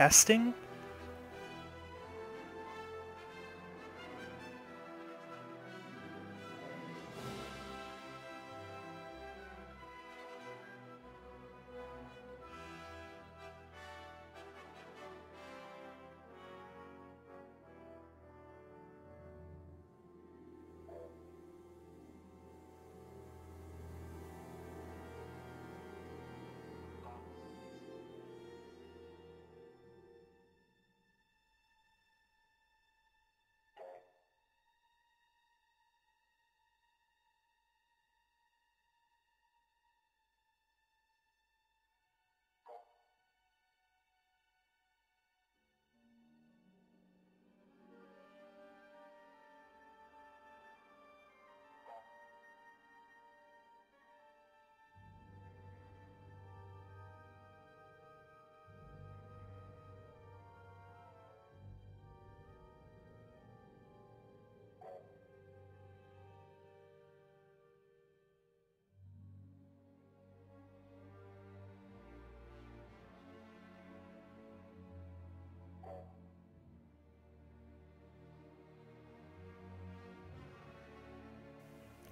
testing.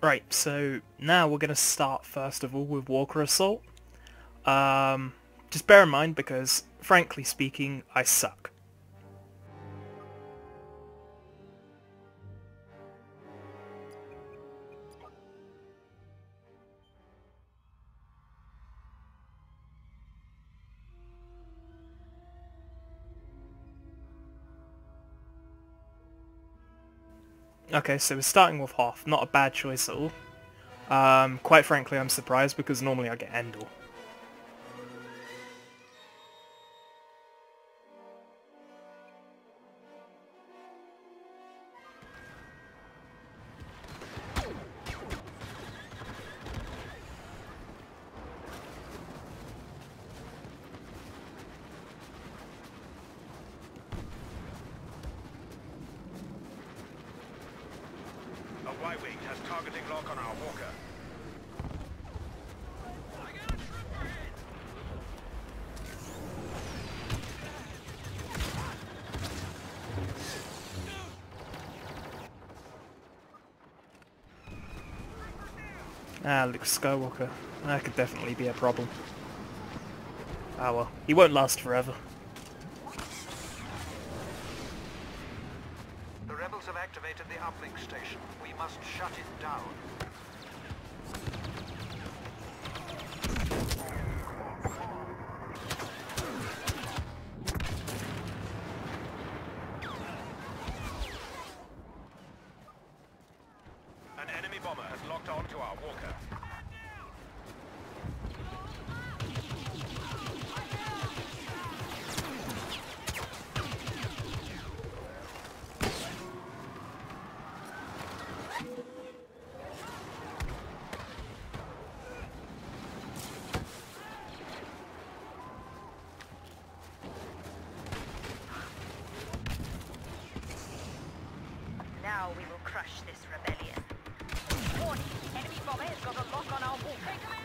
Right, so now we're going to start first of all with Walker Assault. Um, just bear in mind because, frankly speaking, I suck. Okay, so we're starting with Hoth. Not a bad choice at all. Um, quite frankly, I'm surprised because normally I get Endor. A Y-Wing has targeting lock on our walker. Ah, Luke Skywalker. That could definitely be a problem. Ah well, he won't last forever. crush this rebellion. Warning, enemy bomber has got a lock on our wall.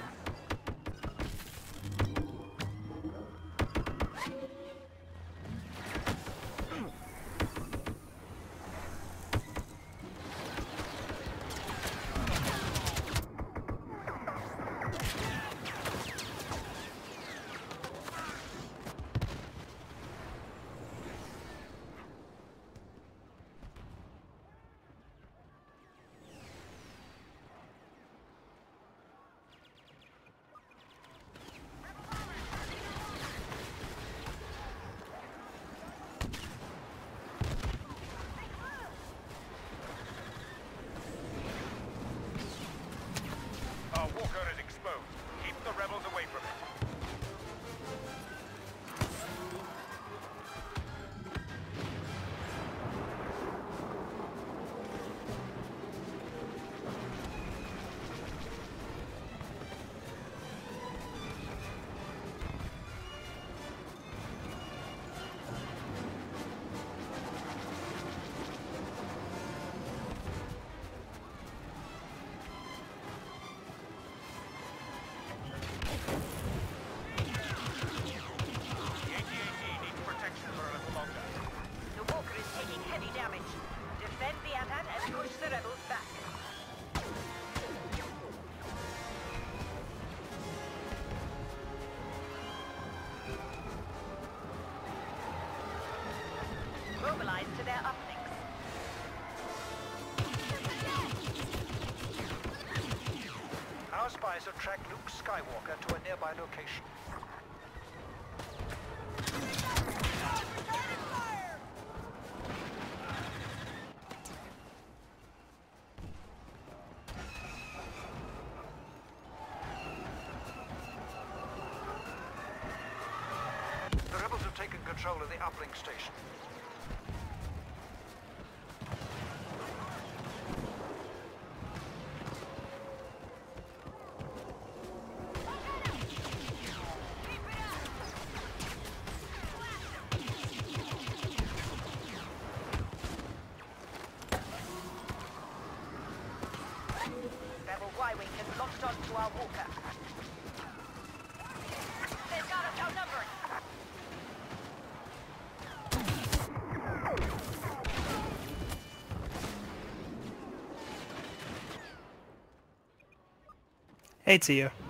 Spies have tracked Luke Skywalker to a nearby location. The rebels have taken control of the uplink station. Rebel Y-Wing has locked onto our walker. They've got us outnumbered. Hey Tia. We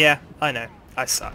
Yeah, I know. I suck.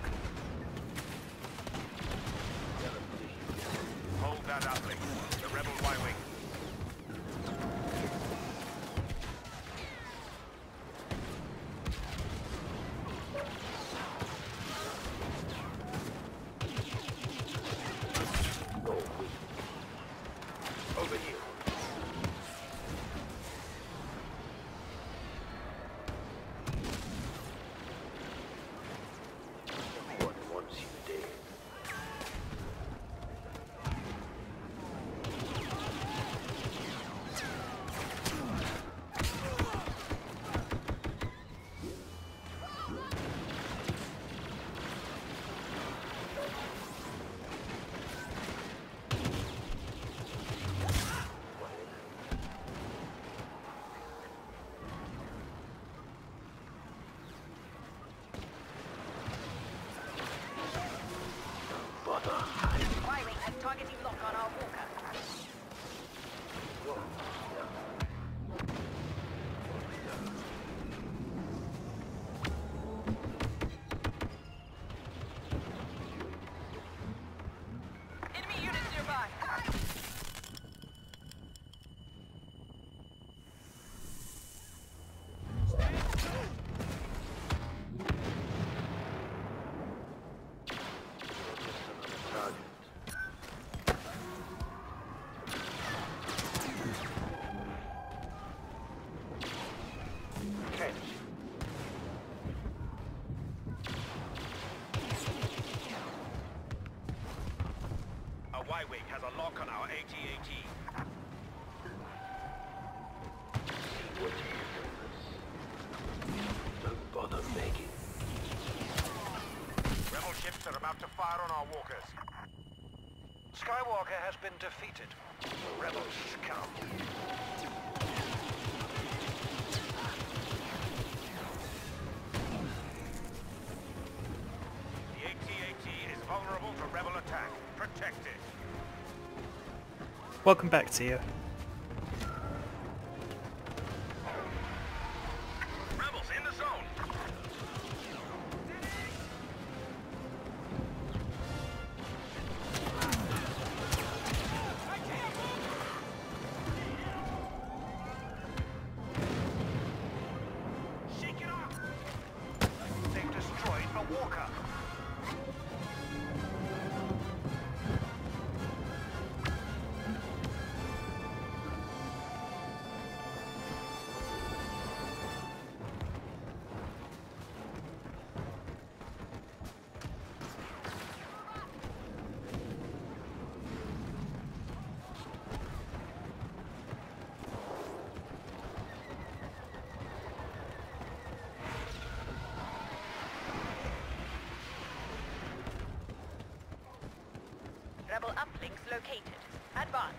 Y-Wing has a lock on our AT-AT. Don't bother begging. Rebel ships are about to fire on our walkers. Skywalker has been defeated. The rebels scum. The AT-AT is vulnerable to rebel attack. Protect it. Welcome back, to Rebels Rebel uplinks located. Advance.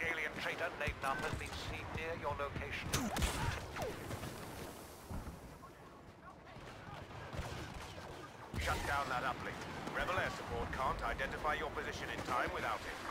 Alien traitor name number been seen near your location. Shut down that uplink. Rebel air support can't identify your position in time without it.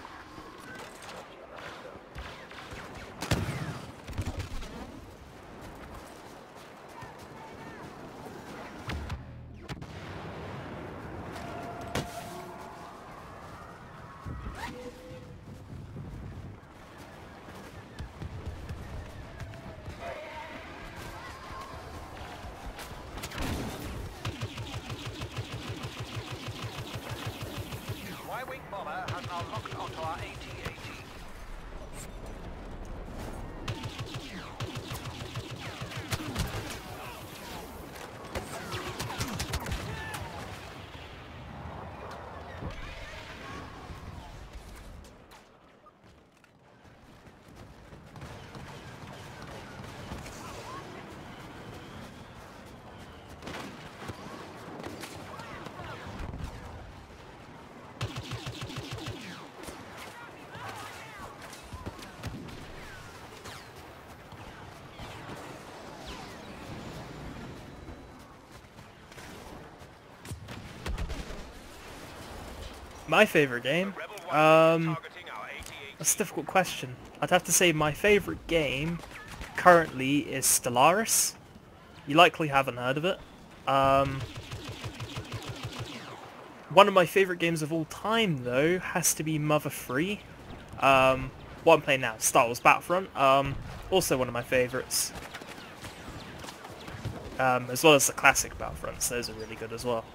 My favorite game? Um, that's a difficult question. I'd have to say my favorite game currently is Stellaris. You likely haven't heard of it. Um, one of my favorite games of all time, though, has to be Mother 3. Um, what I'm playing now, Star Wars Battlefront. Um, also one of my favorites. Um, as well as the classic Battlefronts, those are really good as well.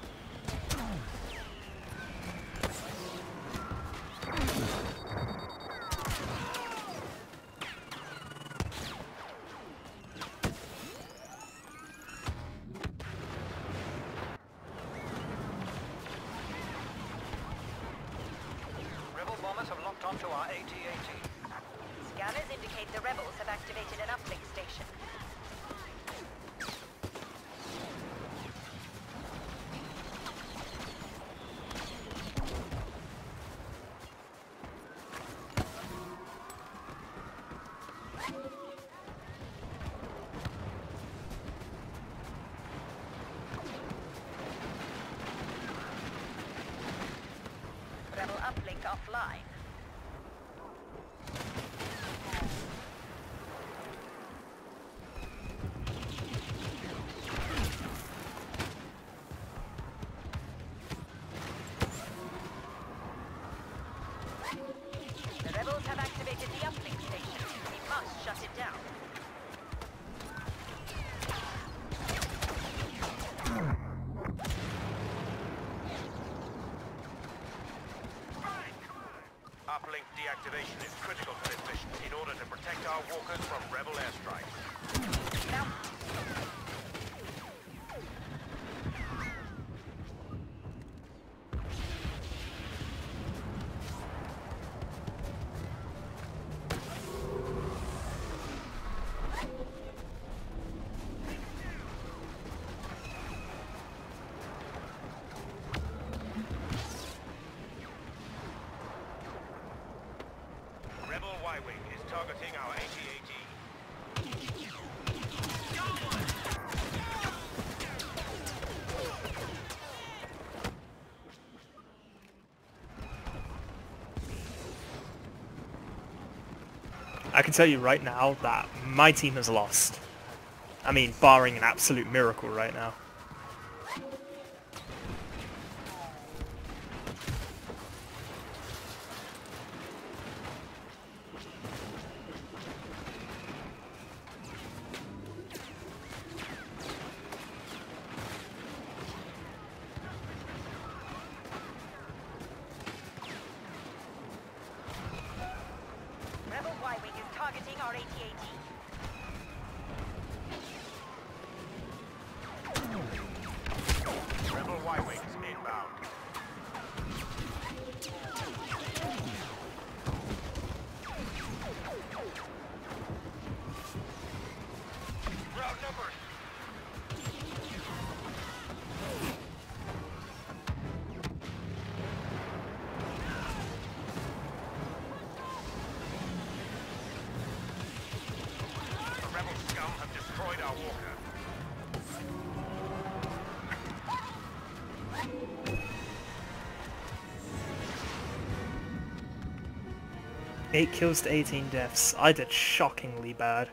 Uplink deactivation is critical for this mission in order to protect our walkers from rebel airstrikes. Now, I can tell you right now that my team has lost. I mean, barring an absolute miracle right now. 8 kills to 18 deaths. I did shockingly bad.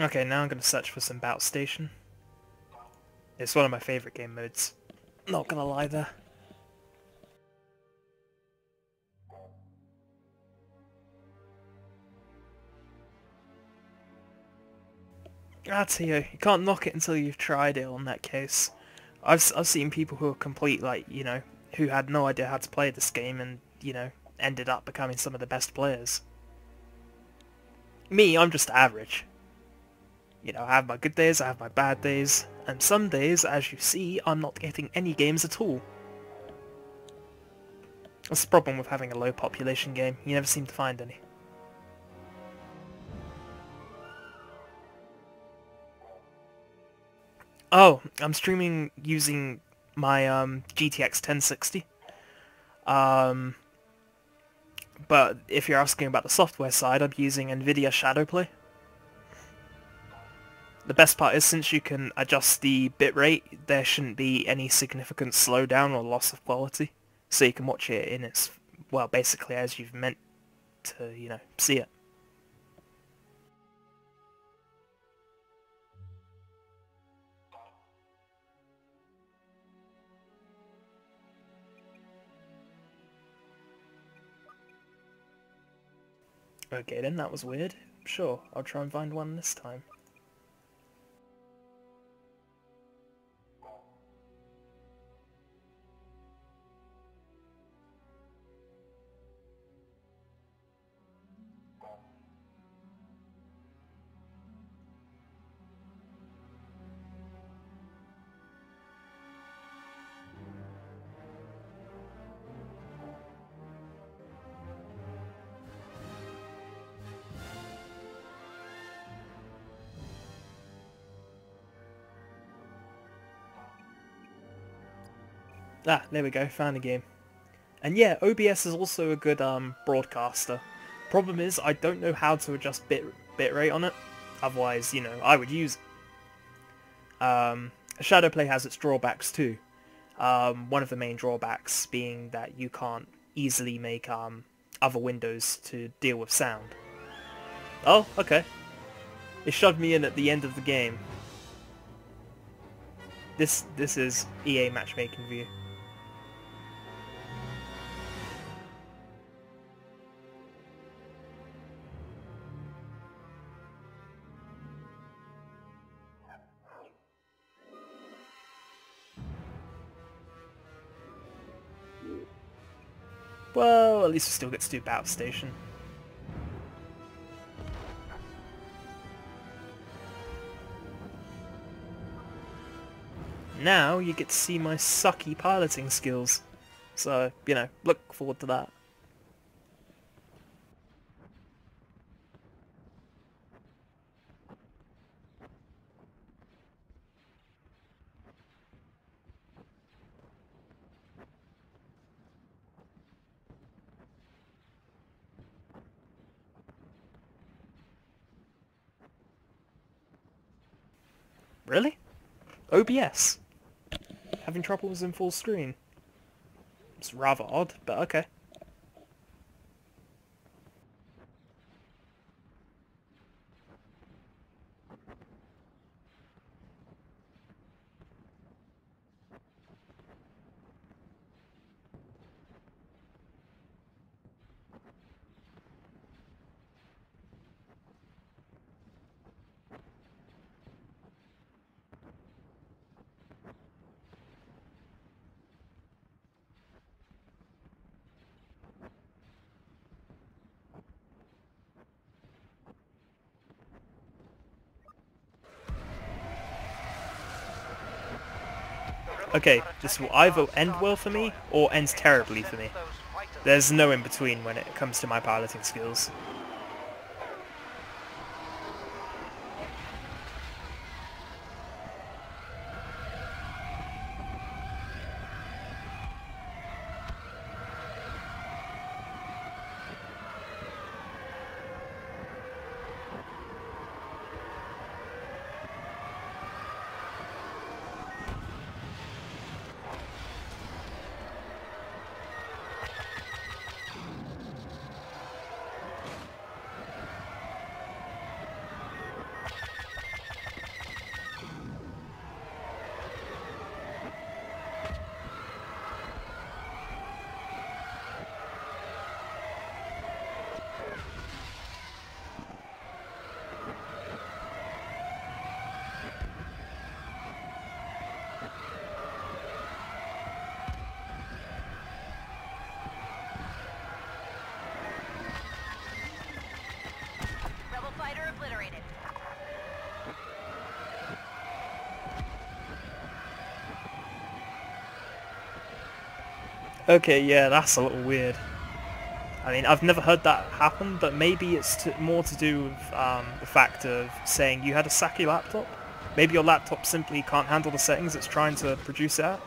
Okay, now I'm gonna search for some Battlestation. It's one of my favourite game modes. Not gonna lie there. Ah, Tio, you can't knock it until you've tried it on that case. I've, I've seen people who are complete, like, you know, who had no idea how to play this game and, you know, ended up becoming some of the best players. Me, I'm just average. You know, I have my good days, I have my bad days, and some days, as you see, I'm not getting any games at all. That's the problem with having a low population game, you never seem to find any. Oh, I'm streaming using my um, GTX 1060. Um, but if you're asking about the software side, I'm using NVIDIA Shadowplay. The best part is since you can adjust the bitrate, there shouldn't be any significant slowdown or loss of quality. So you can watch it in its, well, basically as you've meant to, you know, see it. Okay then, that was weird. Sure, I'll try and find one this time. Ah, there we go, found a game. And yeah, OBS is also a good um, broadcaster. Problem is, I don't know how to adjust bit bitrate on it. Otherwise, you know, I would use it. Um, Shadowplay has its drawbacks too. Um, one of the main drawbacks being that you can't easily make um, other windows to deal with sound. Oh, okay. It shoved me in at the end of the game. This this is EA matchmaking view. Well, at least we still get to do Battlestation. Now you get to see my sucky piloting skills. So, you know, look forward to that. Really? OBS? Having troubles in full screen? It's rather odd, but okay. Okay, this will either end well for me or ends terribly for me. There's no in between when it comes to my piloting skills. Rebel fighter obliterated. Okay, yeah, that's a little weird. I mean, I've never heard that happen, but maybe it's more to do with um, the fact of saying you had a Saki laptop. Maybe your laptop simply can't handle the settings it's trying to produce at.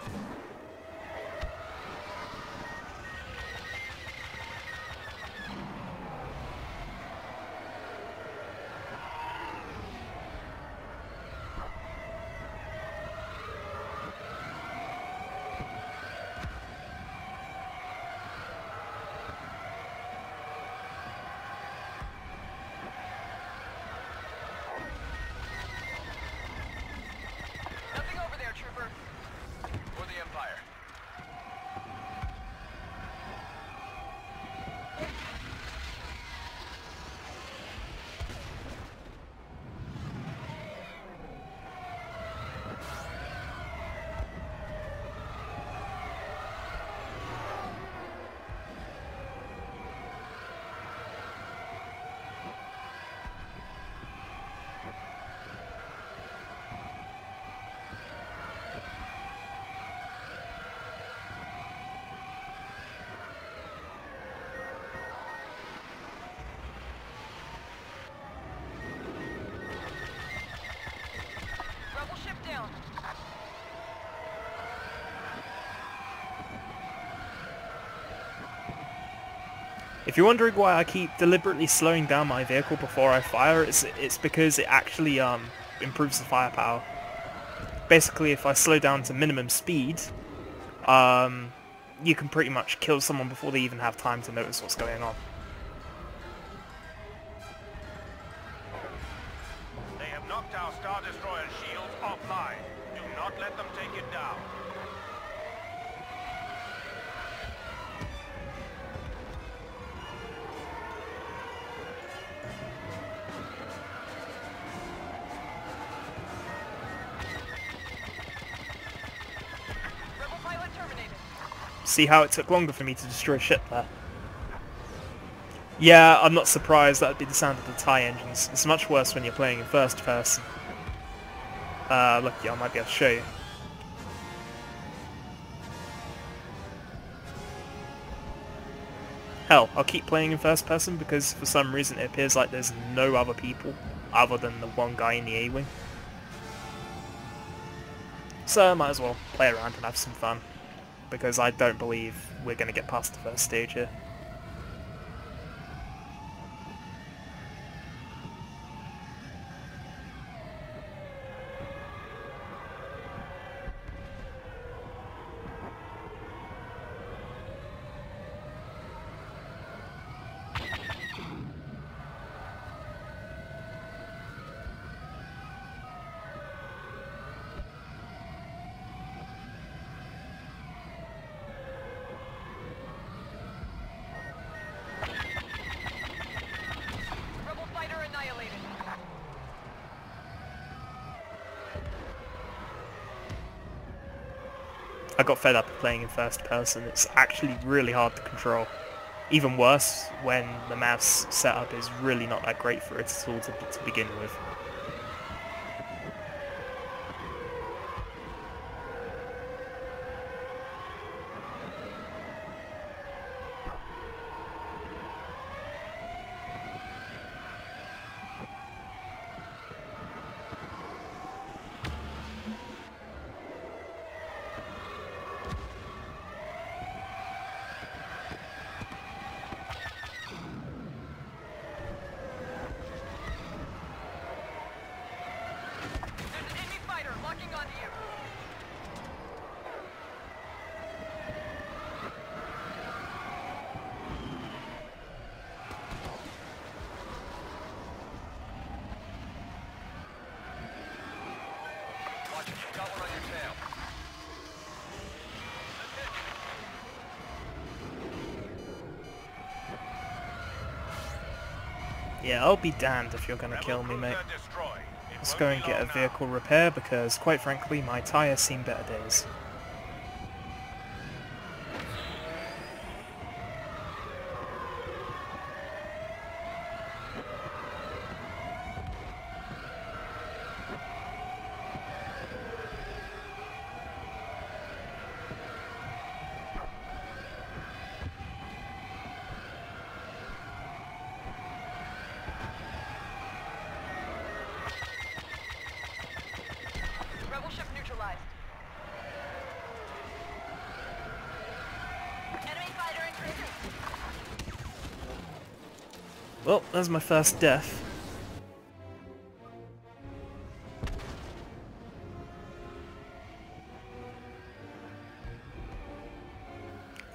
Down. If you're wondering why I keep deliberately slowing down my vehicle before I fire, it's, it's because it actually um, improves the firepower. Basically, if I slow down to minimum speed, um, you can pretty much kill someone before they even have time to notice what's going on. Shields. Do not let them take it down. Rebel pilot terminated. See how it took longer for me to destroy a ship there? Yeah, I'm not surprised that would be the sound of the TIE engines. It's much worse when you're playing in first person. Uh, lucky I might be able to show you. Hell, I'll keep playing in first person because for some reason it appears like there's no other people other than the one guy in the A-Wing. So I might as well play around and have some fun because I don't believe we're going to get past the first stage here. I got fed up playing in first person. It's actually really hard to control. Even worse when the mouse setup is really not that great for it at all to, to begin with. Yeah, I'll be damned if you're gonna kill me, mate. Let's go and get a vehicle repair because, quite frankly, my tyre's seen better days. Rebel ship neutralized. Enemy fighter increasing. Well, there's my first death.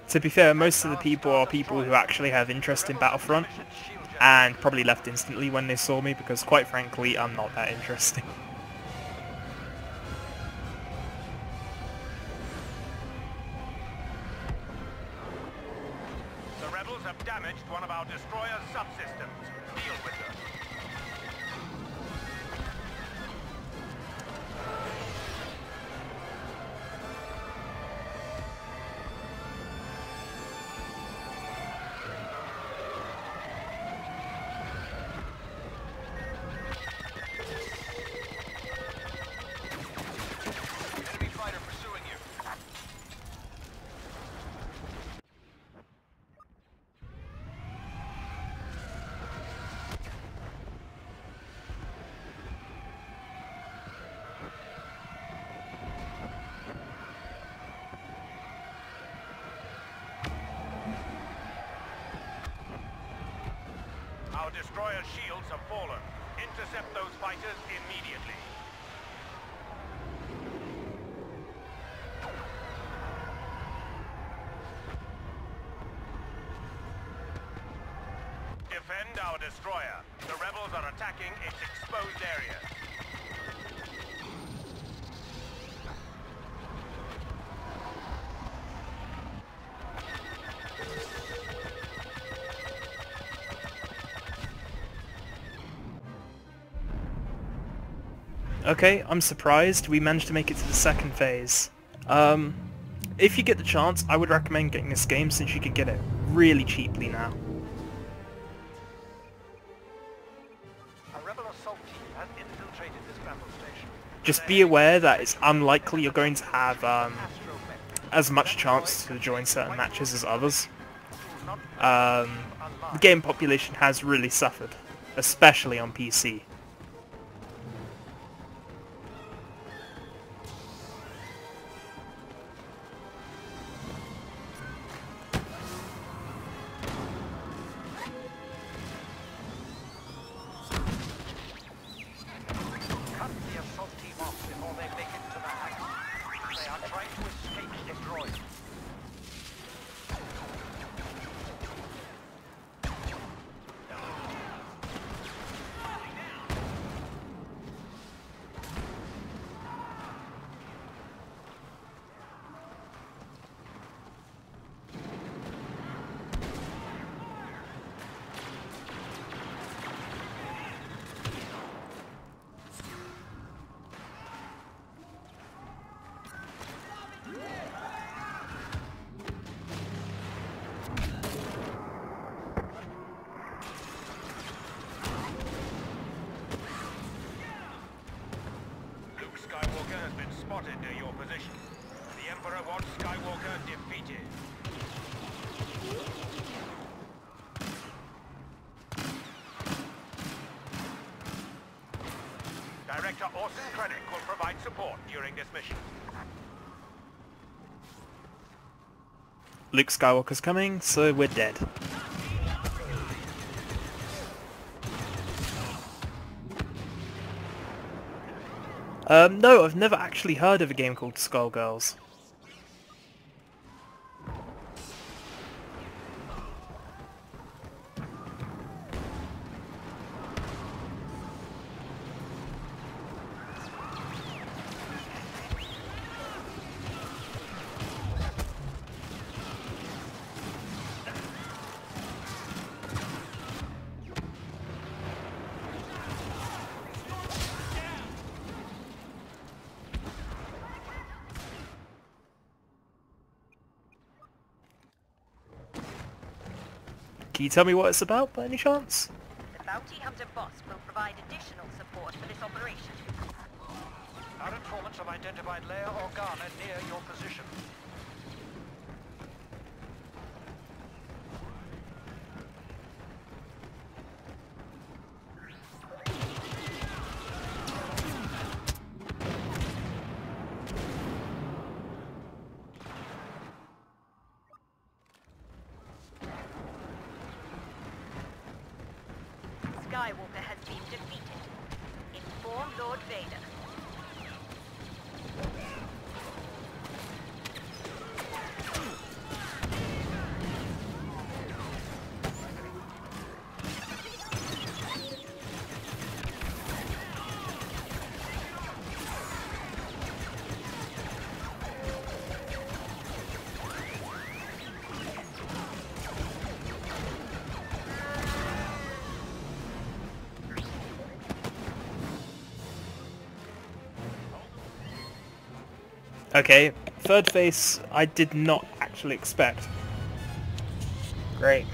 To be fair, most of the people are people who actually have interest in Battlefront, and probably left instantly when they saw me because, quite frankly, I'm not that interesting. Our destroyer shields have fallen. Intercept those fighters immediately. Defend our destroyer. The rebels are attacking its exposed areas. Okay, I'm surprised we managed to make it to the second phase. Um, if you get the chance, I would recommend getting this game since you can get it really cheaply now. A rebel assault team has infiltrated this battle station. Just be aware that it's unlikely you're going to have um, as much chance to join certain matches as others. Um, the game population has really suffered, especially on PC. Skywalker has been spotted near your position. The Emperor wants Skywalker defeated. Director Orson Krennic will provide support during this mission. Luke Skywalker's coming, so we're dead. Um, no, I've never actually heard of a game called Skullgirls. You tell me what it's about, by any chance? The bounty hunter Bossk will provide additional support for this operation. Our informants have identified Leia Organa near your position. Okay, third face I did not actually expect. Great.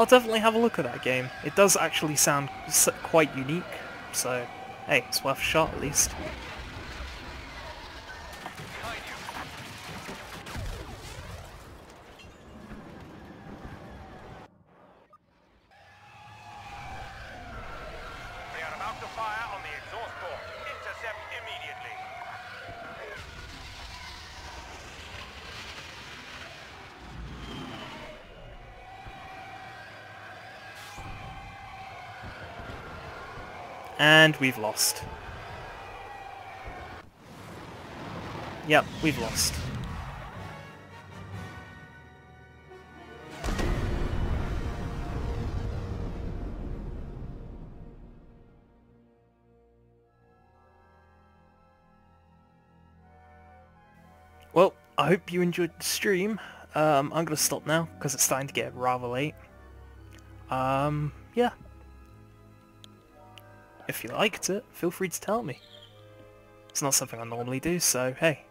I'll definitely have a look at that game. It does actually sound quite unique, so hey, it's worth a shot at least. Fire on the exhaust. Intercept immediately. And we've lost. Yep, we've lost. Well, I hope you enjoyed the stream. Um, I'm going to stop now because it's starting to get rather late. Um, yeah. If you liked it, feel free to tell me. It's not something I normally do, so hey,